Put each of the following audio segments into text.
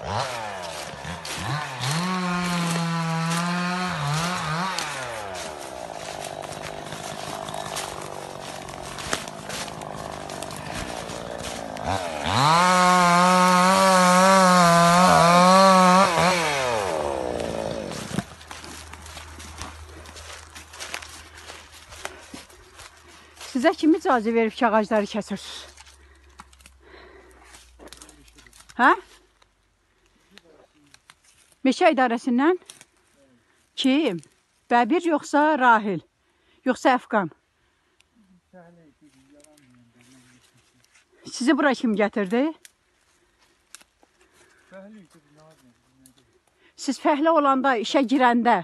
Sizə kim icazə verib ki, ağacları kəsirsiniz? Hə? Meşə idarəsindən? Kim? Bəbir yoxsa Rahil? Yoxsa Əfqan? Sizi bura kim gətirdi? Siz fəhlə olanda, işə girəndə,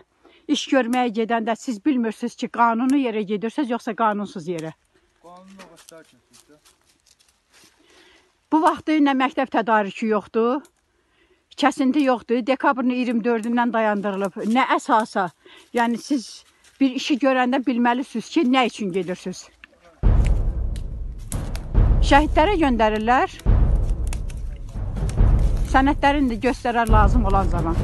iş görməyə gedəndə siz bilmirsiniz ki, qanuni yerə gedirsiniz yoxsa qanunsuz yerə. Qanun ağaçlar kəsirsə, Bu vaxtı nə məktəb tədarükü yoxdur, kəsinti yoxdur. Dekabrın 24-dən dayandırılıb. Nə əsasa? Yəni siz bir işi görəndə bilməlisiniz ki, nə üçün gedirsiniz. Şəhidlərə göndərirlər. Sənədlərini də göstərər lazım olan zaman.